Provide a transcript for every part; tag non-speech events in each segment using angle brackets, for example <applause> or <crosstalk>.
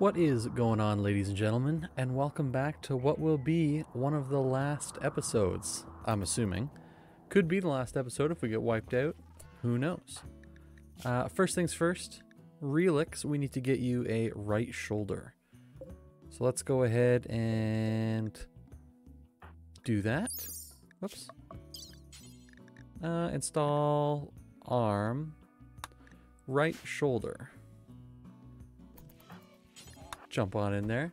What is going on, ladies and gentlemen, and welcome back to what will be one of the last episodes, I'm assuming. Could be the last episode if we get wiped out. Who knows? Uh, first things first, Relix, we need to get you a right shoulder. So let's go ahead and do that. Whoops. Uh, install arm, right shoulder. Jump on in there.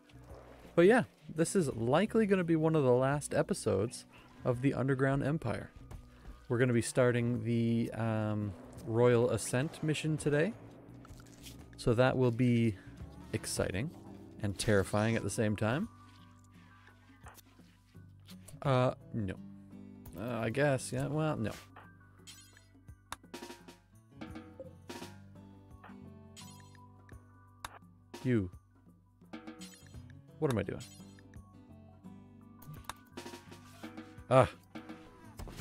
But yeah, this is likely going to be one of the last episodes of the Underground Empire. We're going to be starting the um, Royal Ascent mission today. So that will be exciting and terrifying at the same time. Uh, no. Uh, I guess, yeah, well, no. You. What am I doing? Ah.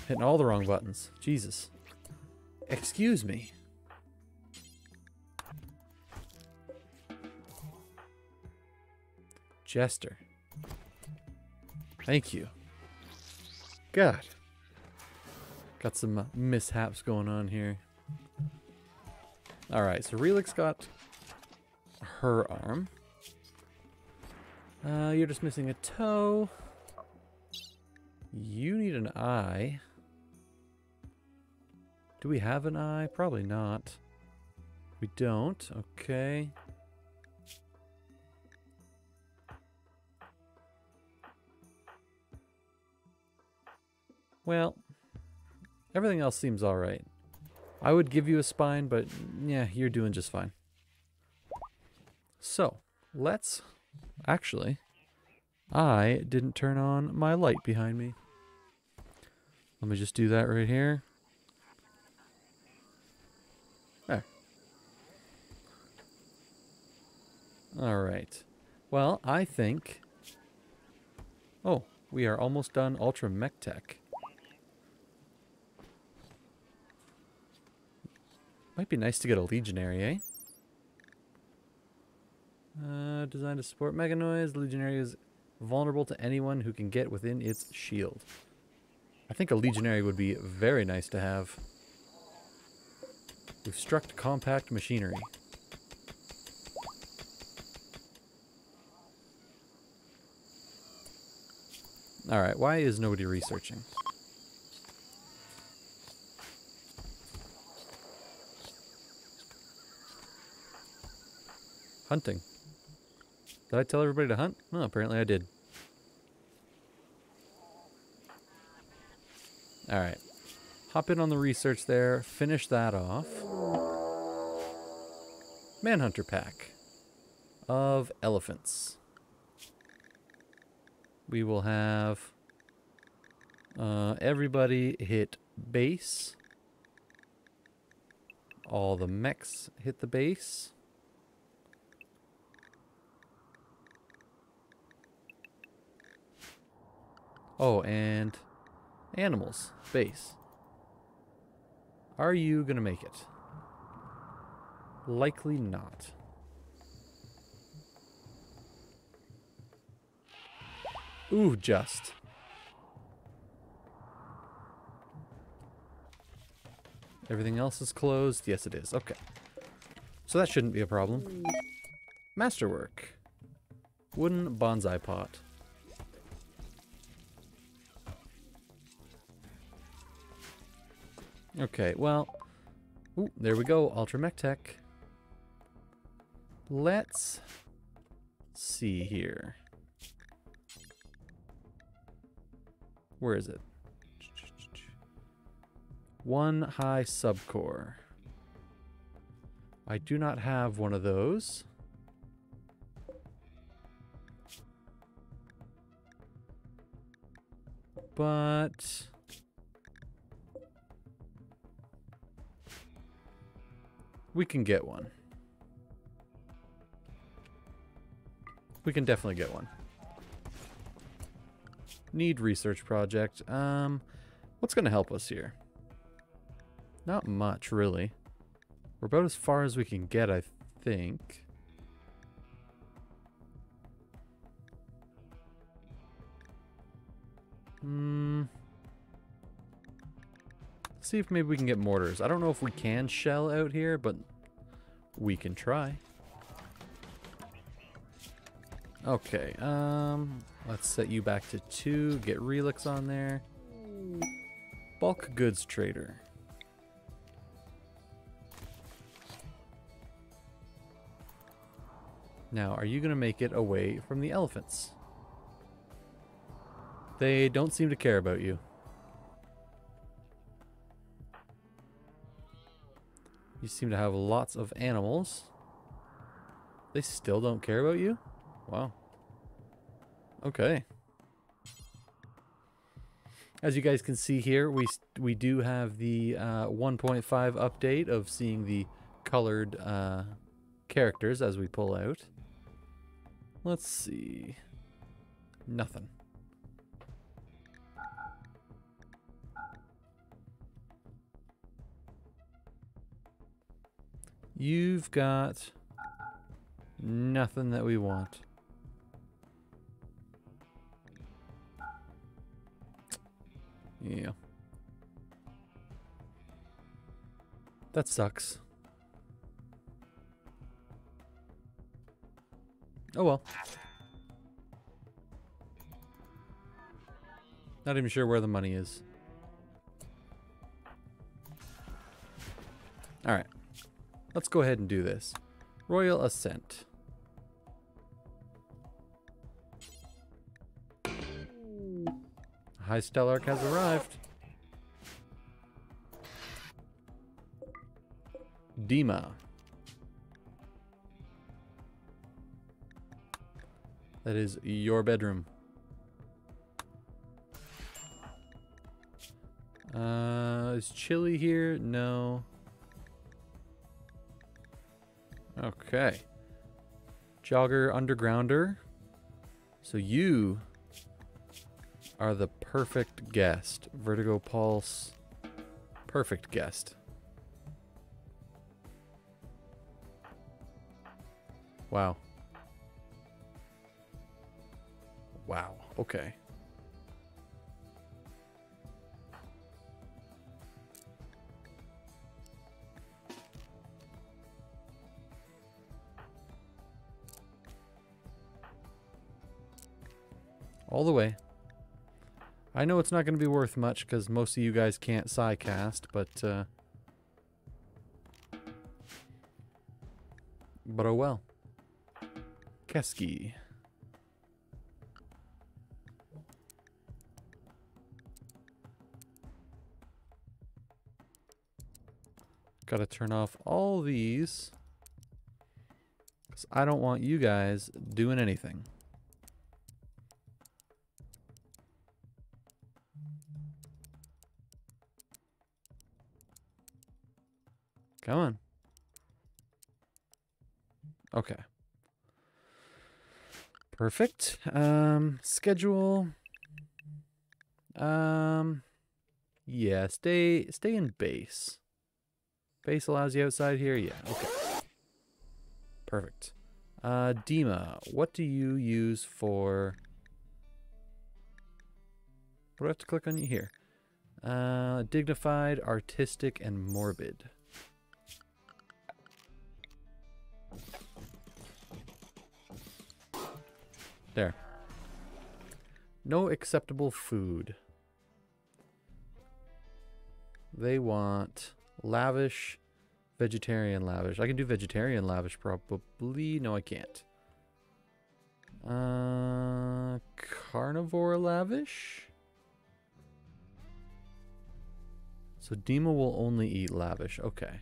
Hitting all the wrong buttons. Jesus. Excuse me. Jester. Thank you. God. Got some uh, mishaps going on here. Alright, so Relix got her arm. Uh, you're just missing a toe. You need an eye. Do we have an eye? Probably not. We don't. Okay. Well, everything else seems alright. I would give you a spine, but yeah, you're doing just fine. So, let's... Actually, I didn't turn on my light behind me. Let me just do that right here. There. Alright. Well, I think... Oh, we are almost done Ultra Mech Tech. Might be nice to get a Legionary, eh? Uh, designed to support mechanoids. Legionary is vulnerable to anyone who can get within its shield. I think a Legionary would be very nice to have. We've struck compact machinery. Alright, why is nobody researching? Hunting. Did I tell everybody to hunt? No, apparently I did. Alright. Hop in on the research there. Finish that off. Manhunter pack of elephants. We will have uh, everybody hit base. All the mechs hit the base. Oh, and animals, base. Are you going to make it? Likely not. Ooh, just. Everything else is closed? Yes, it is. Okay. So that shouldn't be a problem. Masterwork. Wooden bonsai pot. Okay, well... Ooh, there we go, Ultra Mech Tech. Let's see here. Where is it? One high subcore. I do not have one of those. But... We can get one. We can definitely get one. Need research project. Um, what's going to help us here? Not much, really. We're about as far as we can get, I think. Hmm. See if maybe we can get mortars. I don't know if we can shell out here, but we can try. Okay, um, let's set you back to two, get Relix on there. Bulk goods trader. Now, are you going to make it away from the elephants? They don't seem to care about you. You seem to have lots of animals. They still don't care about you? Wow. Okay. As you guys can see here, we we do have the uh, 1.5 update of seeing the colored uh, characters as we pull out. Let's see. Nothing. You've got nothing that we want. Yeah. That sucks. Oh well. Not even sure where the money is. Let's go ahead and do this. Royal Ascent. High Stellarch has arrived. Dima. That is your bedroom. Uh, is Chili here? No. Okay. Jogger Undergrounder. So you are the perfect guest. Vertigo Pulse. Perfect guest. Wow. Wow. Okay. All the way. I know it's not going to be worth much because most of you guys can't cast, but uh, but oh well. Keski. Got to turn off all these because I don't want you guys doing anything. Come on. Okay. Perfect. Um, schedule. Um, yeah, stay, stay in base. Base allows you outside here? Yeah, okay. Perfect. Uh, Dima, what do you use for... What do I have to click on you here? Uh, dignified, artistic, and morbid. There. No acceptable food. They want lavish, vegetarian lavish. I can do vegetarian lavish probably. No, I can't. Uh, carnivore lavish? So Dima will only eat lavish. Okay.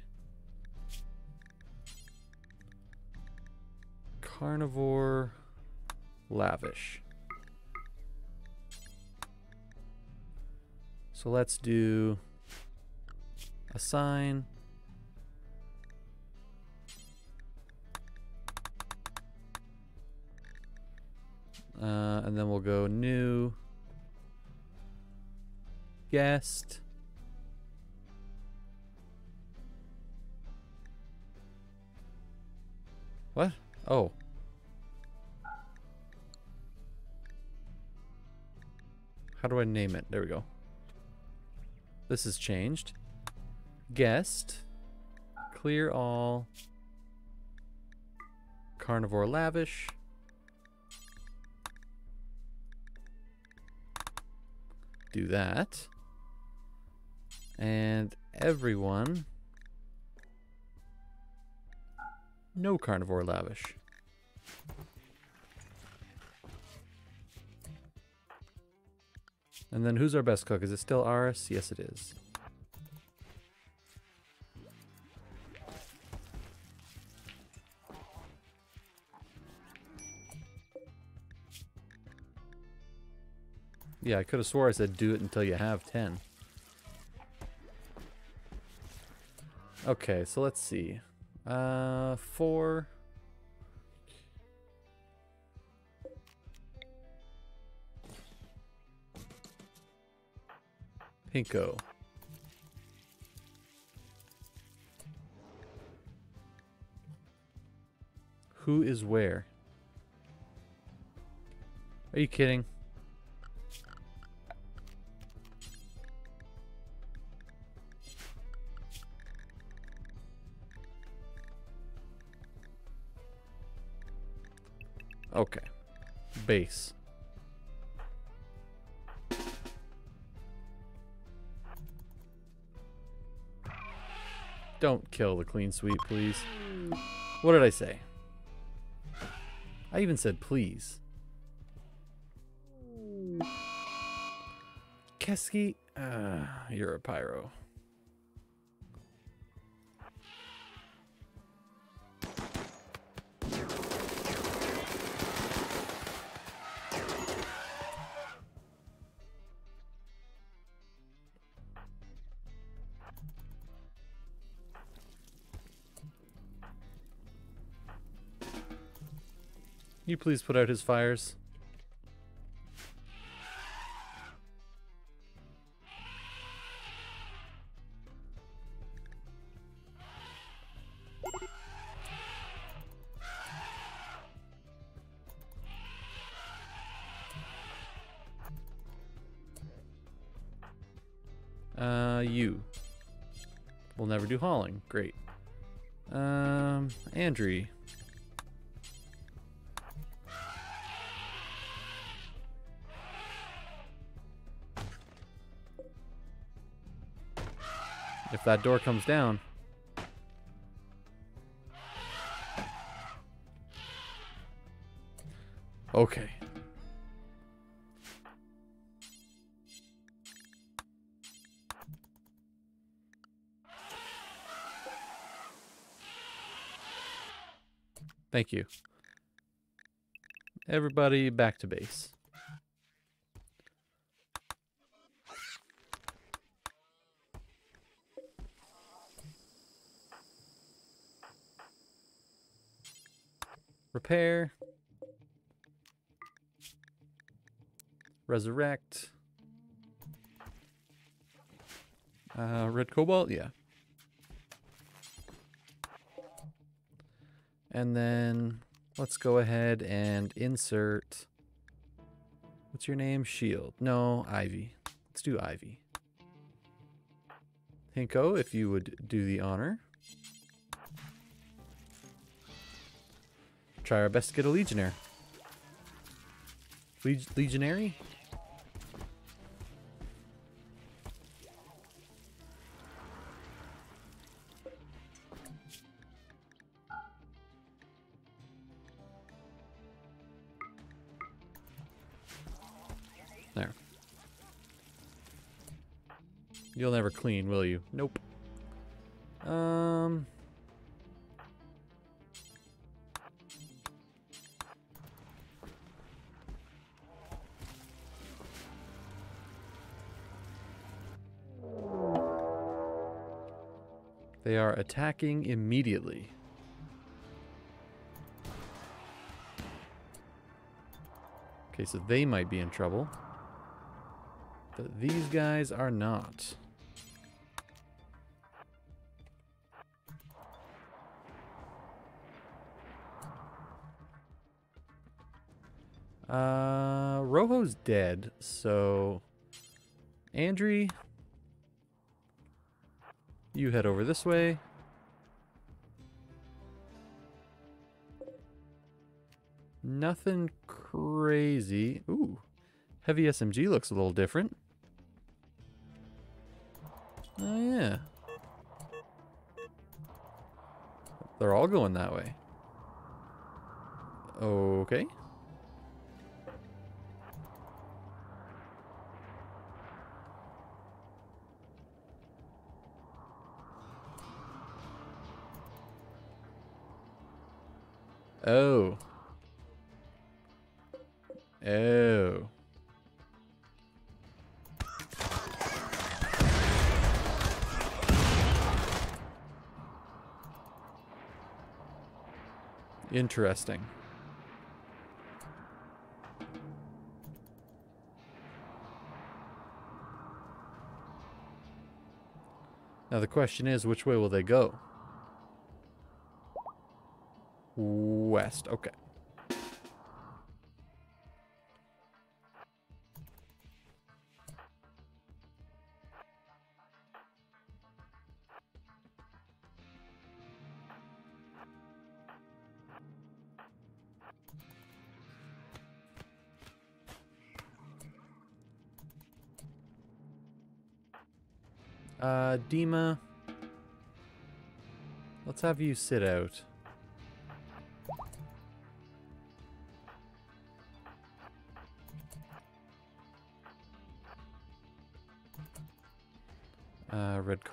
Carnivore lavish. So let's do assign. Uh, and then we'll go new guest. What? Oh. How do I name it? There we go. This has changed. Guest. Clear all. Carnivore lavish. Do that. And everyone. No carnivore lavish. And then who's our best cook? Is it still Aris? Yes, it is. Yeah, I could have swore I said do it until you have 10. Okay, so let's see. Uh, four. Pinko. Who is where? Are you kidding? Okay. Base. Don't kill the clean sweep, please. What did I say? I even said please. Keski, uh, you're a pyro. You please put out his fires? Uh, you. We'll never do hauling. Great. Um, Andrew. If that door comes down. Okay. Thank you. Everybody back to base. Repair. Resurrect. Uh, red cobalt, yeah. And then let's go ahead and insert. What's your name? Shield. No, Ivy. Let's do Ivy. Hinko, if you would do the honor. Try our best to get a Legionnaire. Leg Legionary? There. You'll never clean, will you? Nope. They are attacking immediately. Okay, so they might be in trouble. But these guys are not. Uh, Rojo's dead, so Andri, you head over this way. Nothing crazy. Ooh, heavy SMG looks a little different. Oh yeah. They're all going that way. Okay. Oh. Oh. Interesting. Now the question is, which way will they go? West, okay. Uh, Dima. Let's have you sit out.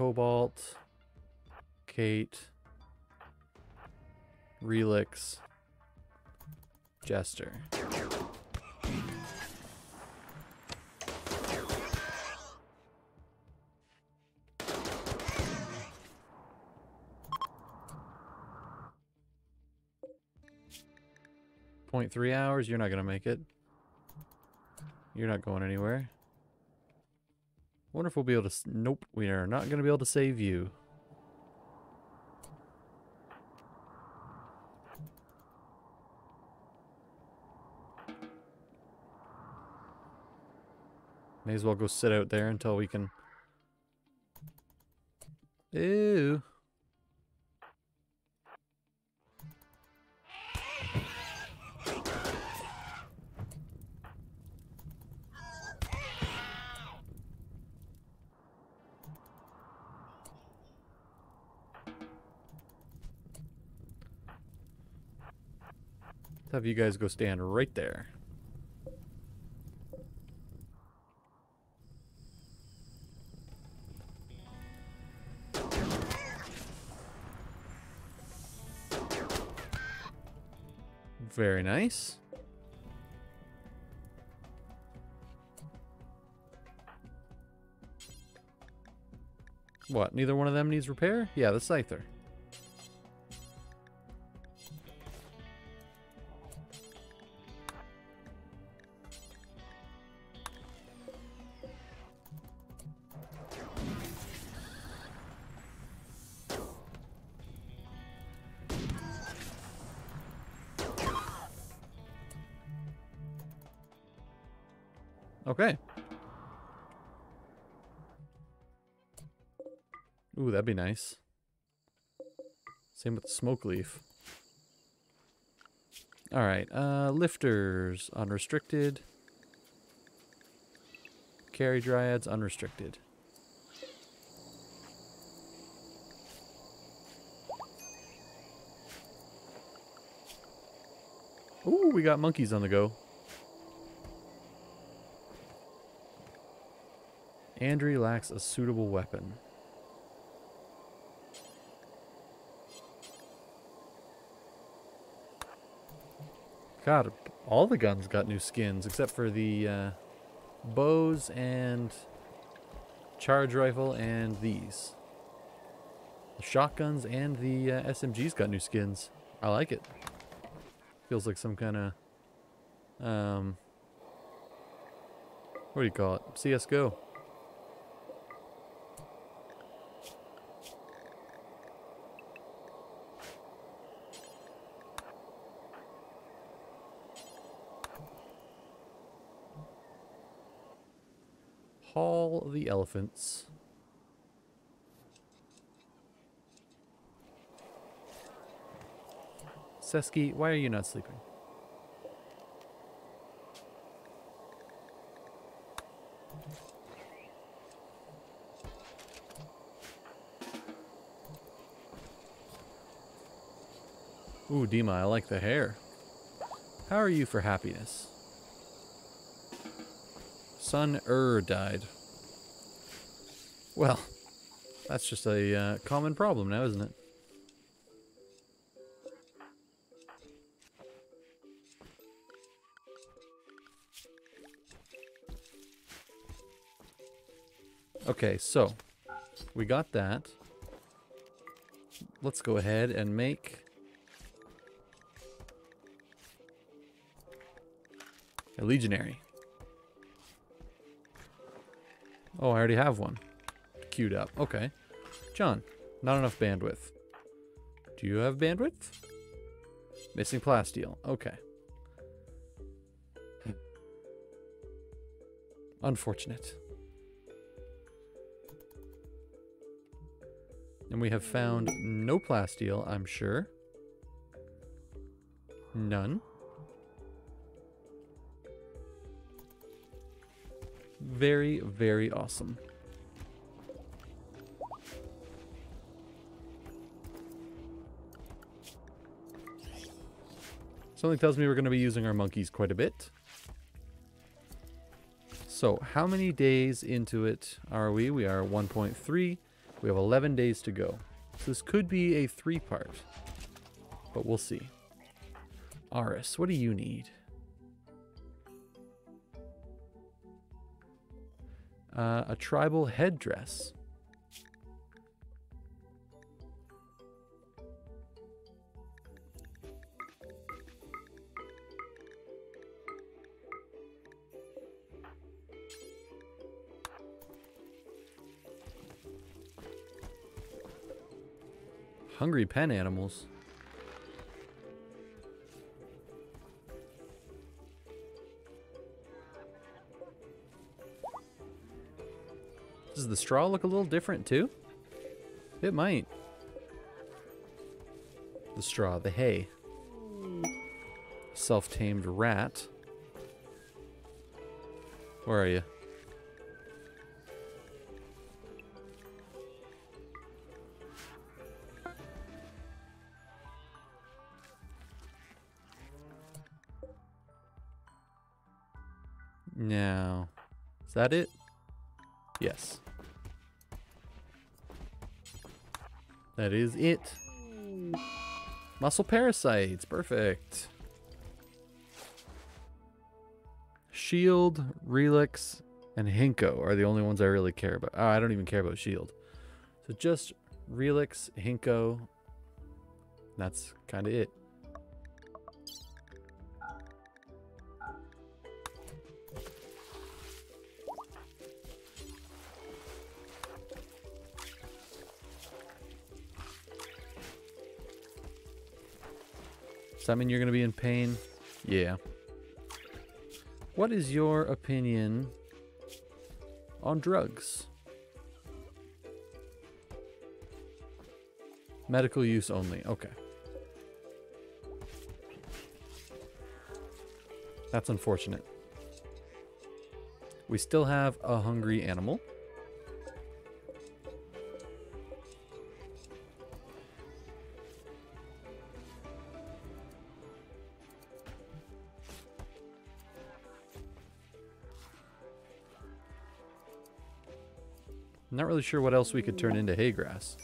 Cobalt. Kate. Relix. Jester. Point three hours, you're not gonna make it. You're not going anywhere. Wonder if we'll be able to... Nope, we are not gonna be able to save you. May as well go sit out there until we can... Ew. Let's have you guys go stand right there. Very nice. What, neither one of them needs repair? Yeah, the Scyther. Be nice. Same with smoke leaf. Alright, uh, lifters, unrestricted. Carry dryads, unrestricted. Ooh, we got monkeys on the go. Andri lacks a suitable weapon. God, all the guns got new skins except for the uh, bows and charge rifle and these. The shotguns and the uh, SMGs got new skins. I like it. Feels like some kind of um, what do you call it? CS:GO. Hall of the Elephants. Seski, why are you not sleeping? Ooh, Dima, I like the hair. How are you for happiness? Son Er died. Well, that's just a uh, common problem now, isn't it? Okay, so we got that. Let's go ahead and make a legionary. Oh, I already have one queued up. Okay. John, not enough bandwidth. Do you have bandwidth? Missing plasteel. Okay. Hmm. Unfortunate. And we have found no plasteel, I'm sure. None. Very, very awesome. Something tells me we're going to be using our monkeys quite a bit. So how many days into it are we? We are 1.3. We have 11 days to go. So this could be a three part, but we'll see. Aris, what do you need? Uh, a tribal headdress. Hungry pen animals. Does the straw look a little different too? It might. The straw, the hay. Self-tamed rat. Where are you? That it? Yes. That is it. Muscle parasites, perfect. Shield, Relix, and Hinko are the only ones I really care about. Oh, I don't even care about Shield. So just Relix, Hinko, that's kind of it. That mean you're going to be in pain? Yeah. What is your opinion on drugs? Medical use only. Okay. That's unfortunate. We still have a hungry animal. Really sure what else we could turn into hay grass.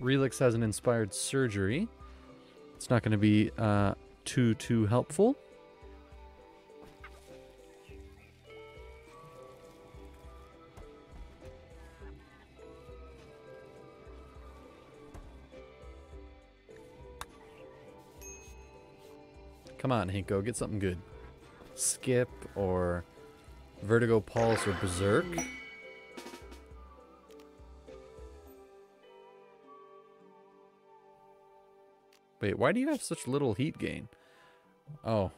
Relix has an inspired surgery. It's not going to be uh, too, too helpful. Come on, Hinko, get something good. Skip or Vertigo Pulse or Berserk. Wait, why do you have such little heat gain? Oh.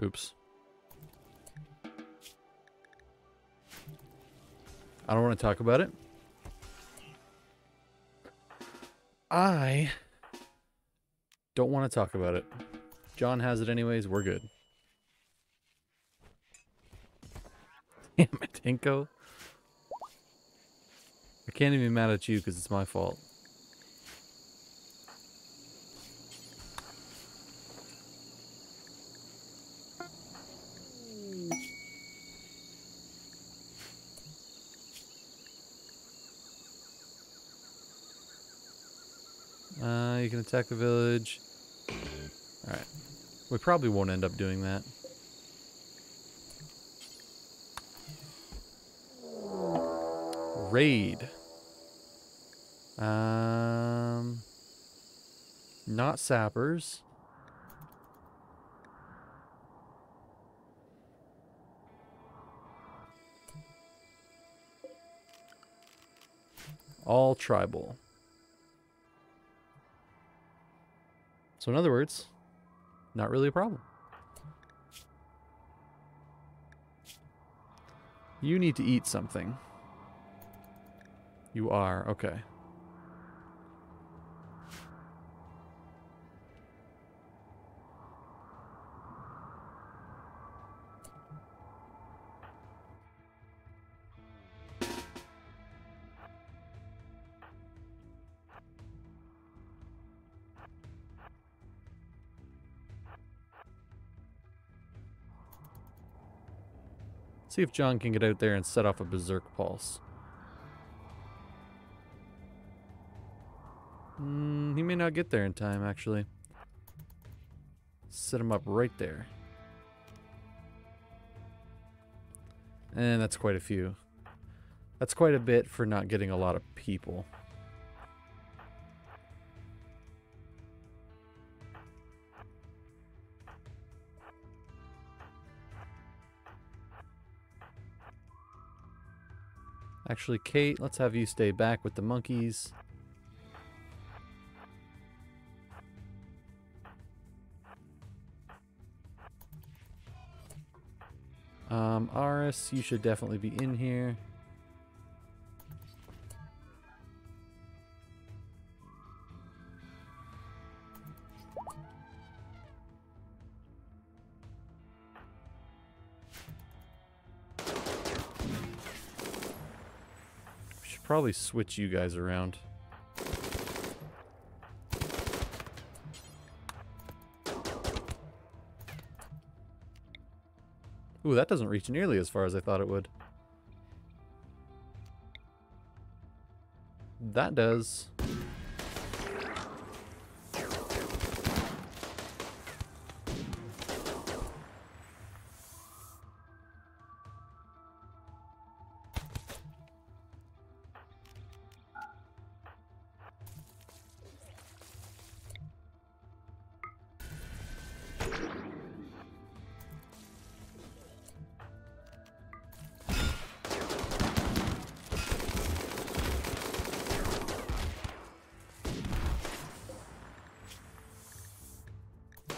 Oops. I don't want to talk about it. I don't want to talk about it. John has it anyways. We're good. <laughs> Damn it, Inko. I can't even be mad at you because it's my fault. Uh, you can attack the village. Alright. We probably won't end up doing that. Raid. Um, not sappers. All tribal. So in other words, not really a problem. You need to eat something. You are, okay. See if John can get out there and set off a berserk pulse. Mm, he may not get there in time, actually. Set him up right there. And that's quite a few. That's quite a bit for not getting a lot of people. Actually, Kate, let's have you stay back with the monkeys. Um, Aris, you should definitely be in here. Probably switch you guys around. Ooh, that doesn't reach nearly as far as I thought it would. That does.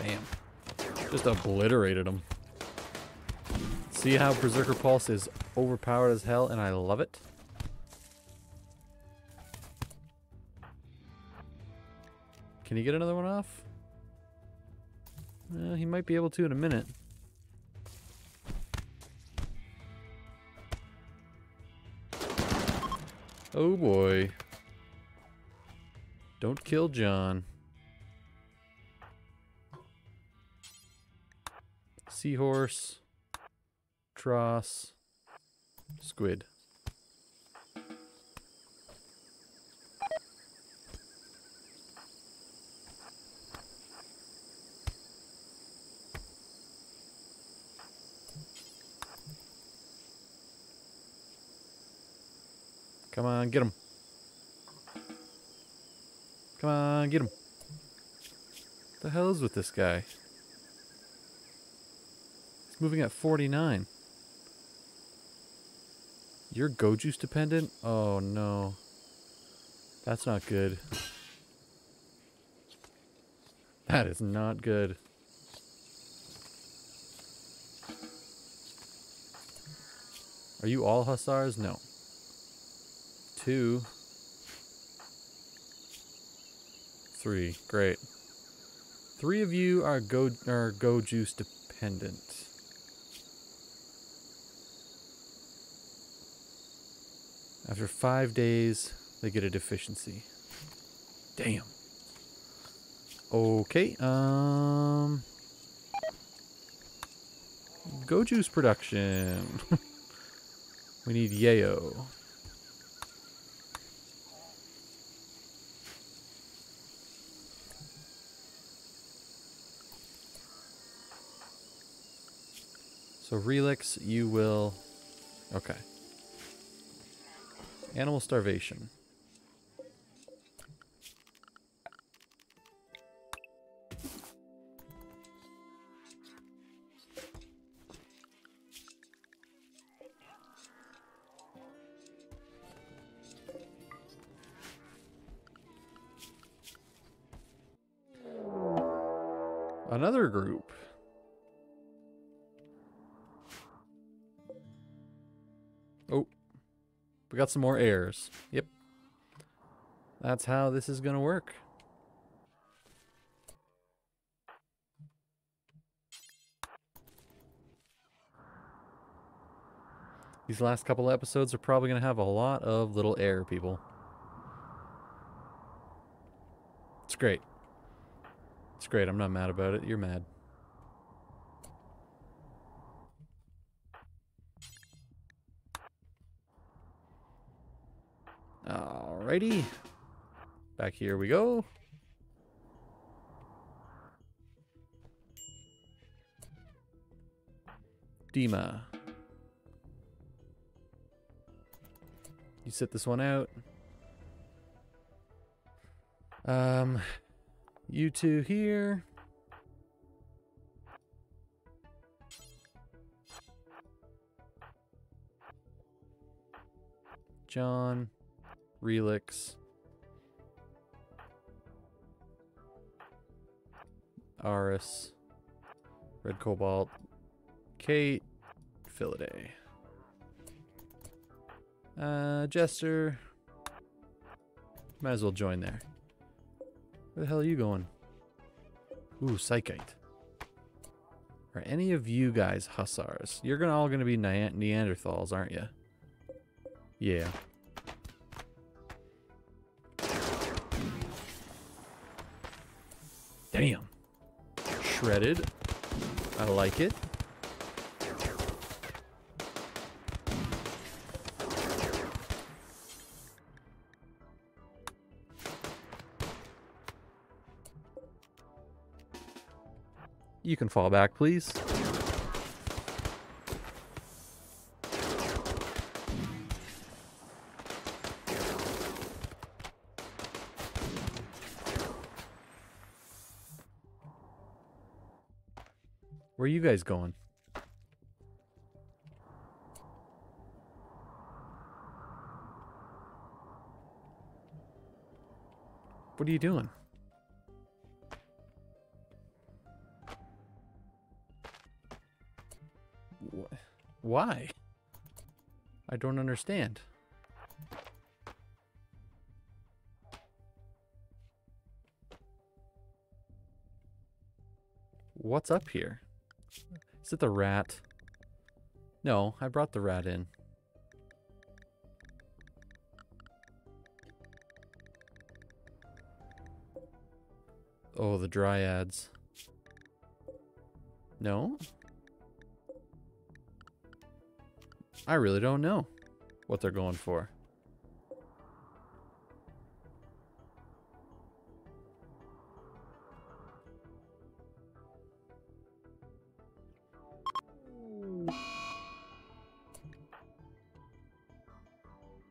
Damn. Just obliterated him. See how Berserker Pulse is overpowered as hell and I love it? Can he get another one off? Uh, he might be able to in a minute. Oh boy. Don't kill John. Seahorse. Tross. Squid. Come on, get him. Come on, get him. What the hell is with this guy? He's moving at 49. You're Go Juice dependent? Oh no. That's not good. That is not good. Are you all Hussars? No. Two. Three. Great. Three of you are go are go juice dependent. After five days, they get a deficiency. Damn. Okay, um... Go juice production. <laughs> we need yayo. So Relix, you will... Okay. Animal starvation. Some more heirs. Yep. That's how this is going to work. These last couple episodes are probably going to have a lot of little air people. It's great. It's great. I'm not mad about it. You're mad. Alrighty. Back here we go. Dima. You sit this one out. Um, you two here. John, Relix, Aris, Red Cobalt, Kate, Philaday. Uh, Jester. Might as well join there. Where the hell are you going? Ooh, Psychite. Are any of you guys Hussars? You're gonna all gonna be ne Neanderthals, aren't you? Yeah. Shredded. I like it. You can fall back, please. Where are you guys going? What are you doing? Why? I don't understand. What's up here? Is it the rat? No, I brought the rat in. Oh, the dryads. No? I really don't know what they're going for.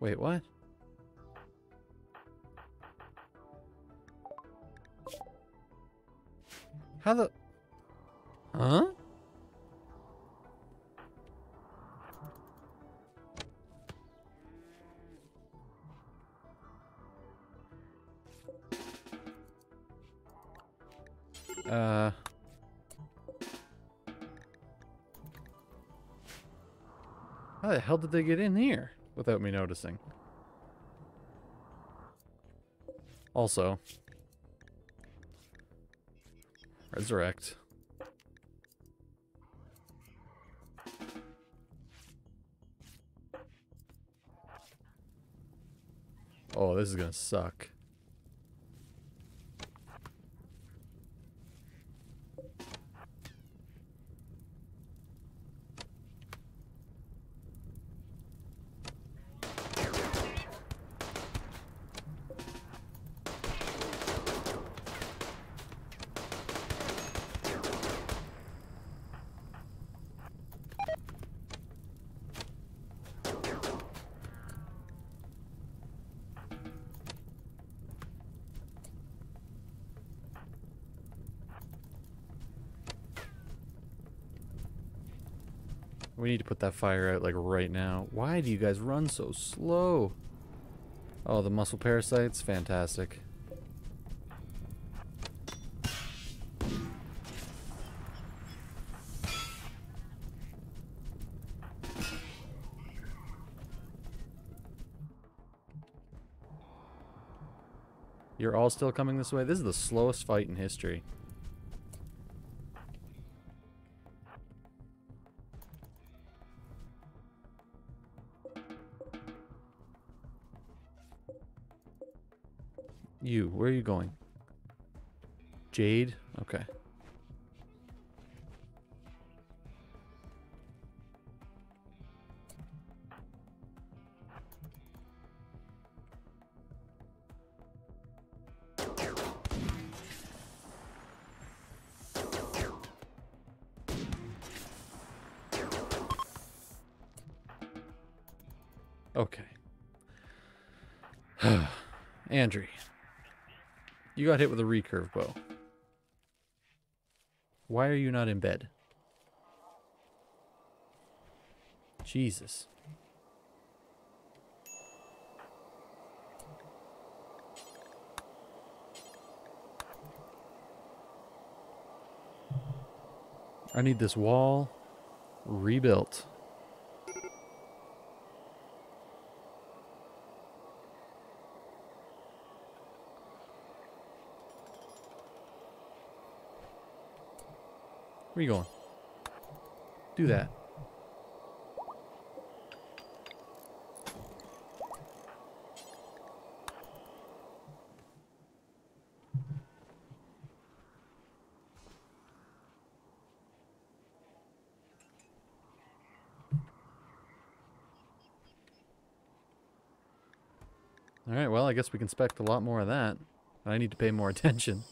Wait, what? How the... Huh? Uh... How the hell did they get in here? Without me noticing? Also, resurrect. Oh, this is gonna suck. Put that fire out like right now. Why do you guys run so slow? Oh, the muscle parasites? Fantastic. You're all still coming this way? This is the slowest fight in history. You, where are you going? Jade? Okay. Okay. <sighs> Andrew. You got hit with a recurve bow. Why are you not in bed? Jesus. I need this wall rebuilt. Where you going? Do that. Alright, well, I guess we can expect a lot more of that. I need to pay more <laughs> attention.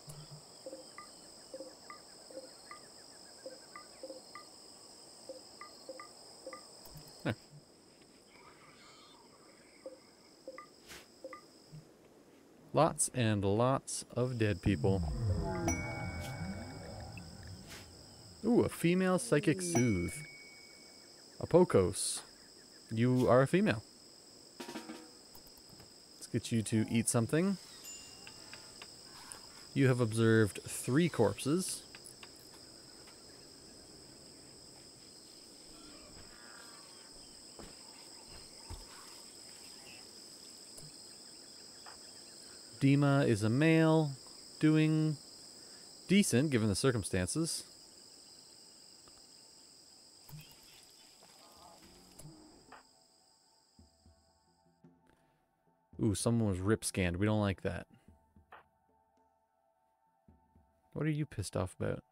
Lots and lots of dead people. Ooh, a female psychic soothe. A Pokos. You are a female. Let's get you to eat something. You have observed three corpses. Dima is a male, doing decent given the circumstances. Ooh, someone was rip scanned. We don't like that. What are you pissed off about?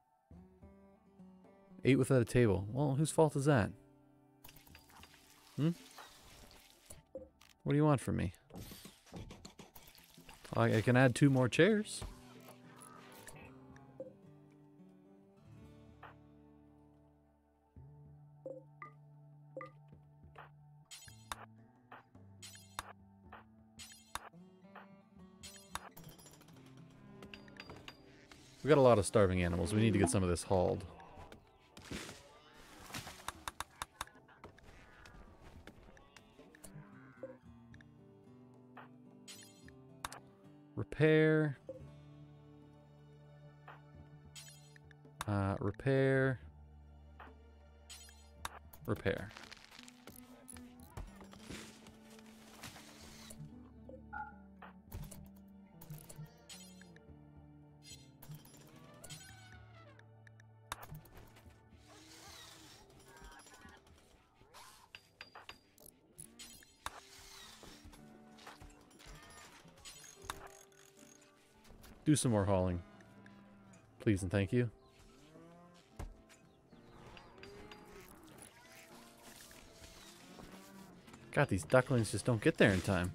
Ate without a table. Well, whose fault is that? Hmm? What do you want from me? I, can add two more chairs. We got a lot of starving animals. We need to get some of this hauled. Repair. Uh, repair. Repair. Do some more hauling. Please and thank you. God, these ducklings just don't get there in time.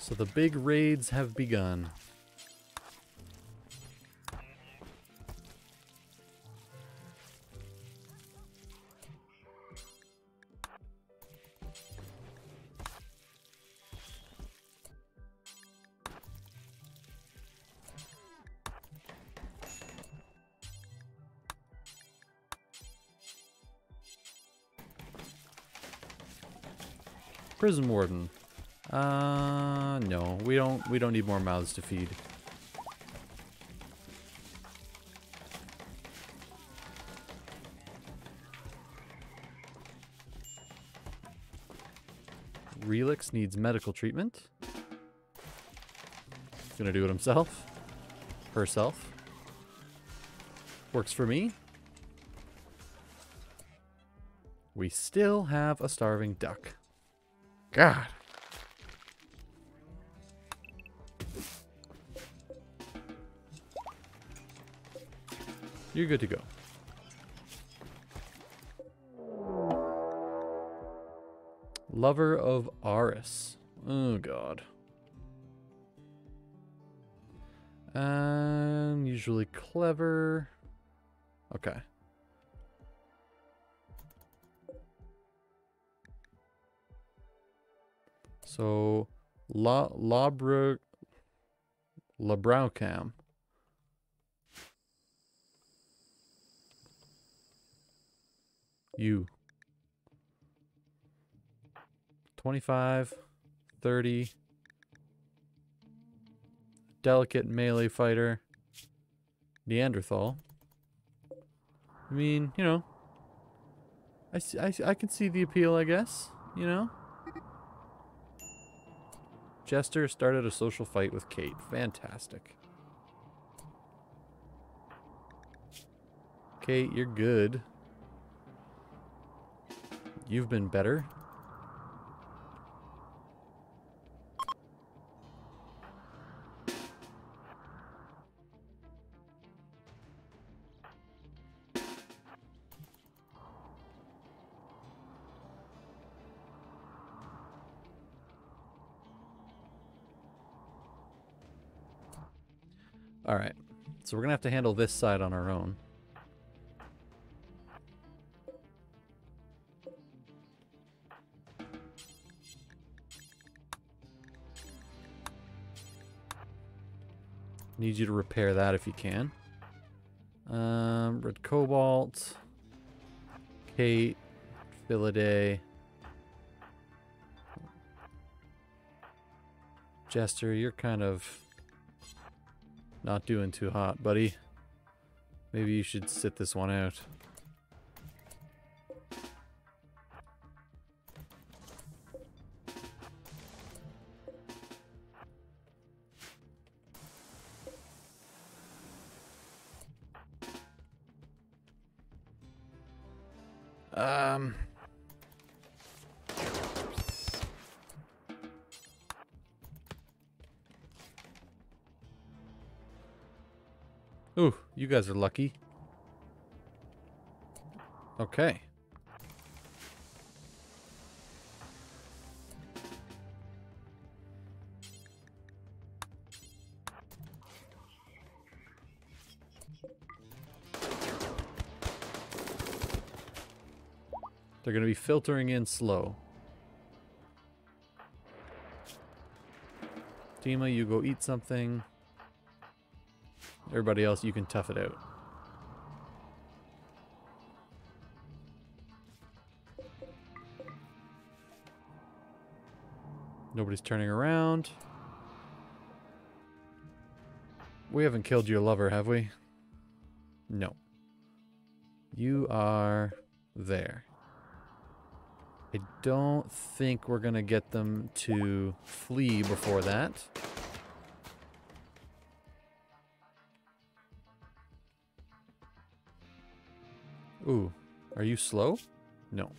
So the big raids have begun. Prison warden. Uh, no, we don't. We don't need more mouths to feed. Relix needs medical treatment. Gonna do it himself. Herself. Works for me. We still have a starving duck. God. You're good to go. Lover of Aris. Oh, God. Um, usually clever. Okay. So, La Labra Labraucam. You. 25, 30. Delicate melee fighter. Neanderthal. I mean, you know. I, I, I can see the appeal, I guess. You know? Jester started a social fight with Kate. Fantastic. Kate, you're good. You've been better. Alright, so we're going to have to handle this side on our own. Need you to repair that if you can. Um, Red Cobalt, Kate, Philaday, Jester, you're kind of not doing too hot, buddy. Maybe you should sit this one out. You guys are lucky. Okay. They're going to be filtering in slow. Dima, you go eat something. Everybody else, you can tough it out. Nobody's turning around. We haven't killed your lover, have we? No. You are there. I don't think we're going to get them to flee before that. Ooh, are you slow? No.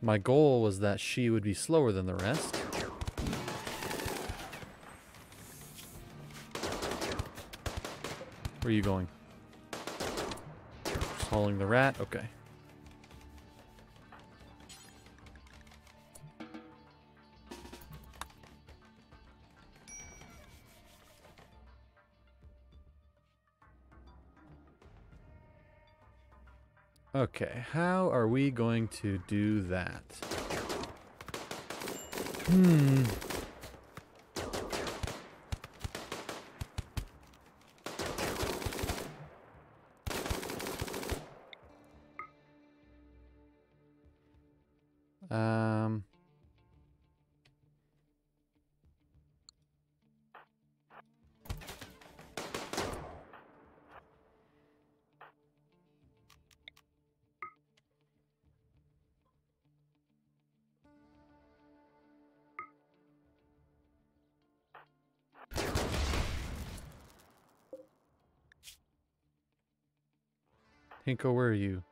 My goal was that she would be slower than the rest. Where are you going? Just hauling the rat? Okay. Okay, how are we going to do that? Hmm. Um... Hinko, where are you?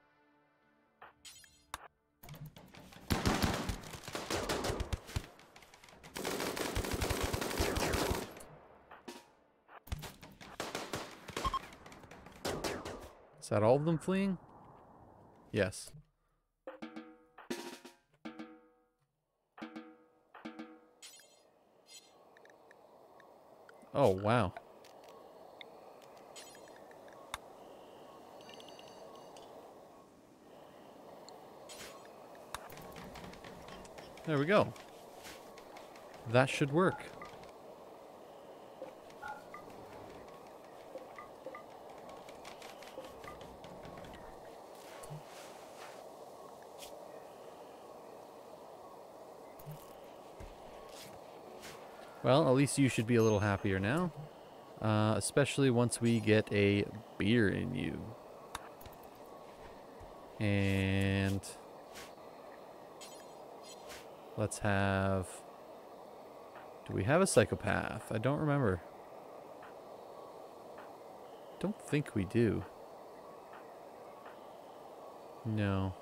Is that all of them fleeing? Yes. Oh, wow. There we go. That should work. Well, at least you should be a little happier now. Uh, especially once we get a beer in you. And... Let's have... Do we have a psychopath? I don't remember. Don't think we do. No.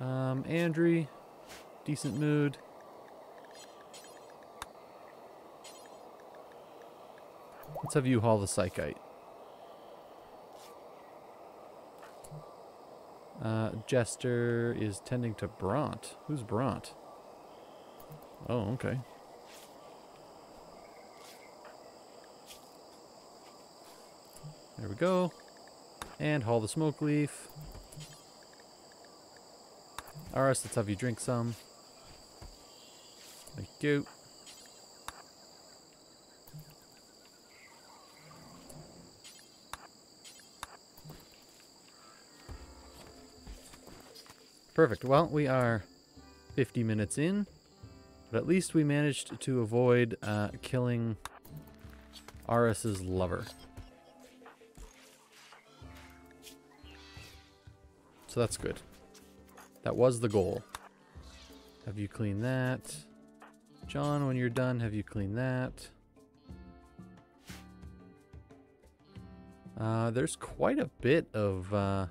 Um, Andrew, decent mood. Let's have you haul the psychite. Uh, Jester is tending to Bront. Who's Bront? Oh, okay. There we go. And haul the smoke leaf. Aris, let's have you drink some. Thank you. Perfect. Well, we are 50 minutes in, but at least we managed to avoid uh, killing Aris's lover. So that's good. That was the goal. Have you cleaned that? John, when you're done, have you cleaned that? Uh, there's quite a bit of uh,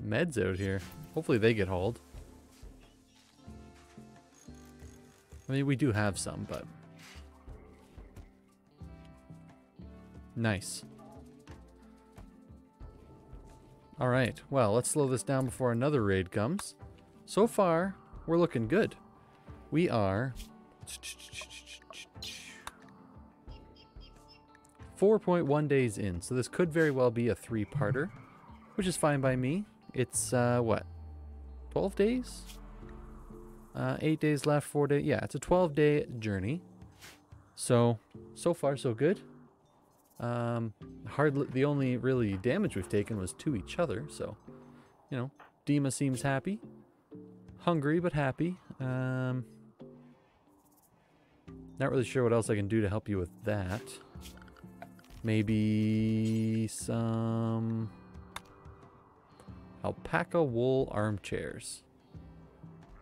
meds out here. Hopefully they get hauled. I mean, we do have some, but... Nice. Alright, well, let's slow this down before another raid comes. So far, we're looking good. We are... 4.1 days in, so this could very well be a three-parter, which is fine by me. It's, uh, what? 12 days? Uh, 8 days left, 4 days. Yeah, it's a 12 day journey. So, so far, so good. Um, hardly the only really damage we've taken was to each other, so you know, Dima seems happy, hungry but happy. Um, not really sure what else I can do to help you with that. Maybe some alpaca wool armchairs.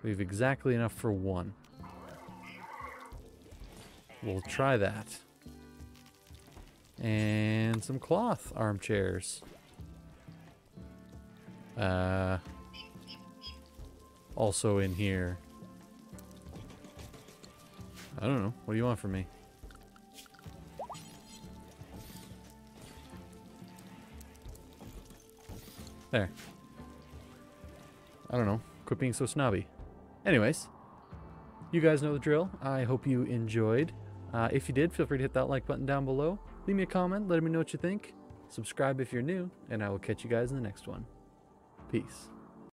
We have exactly enough for one. We'll try that. And some cloth armchairs. Uh, also in here. I don't know. What do you want from me? There. I don't know. Quit being so snobby. Anyways, you guys know the drill. I hope you enjoyed. Uh, if you did, feel free to hit that like button down below. Leave me a comment, let me know what you think. Subscribe if you're new, and I will catch you guys in the next one. Peace.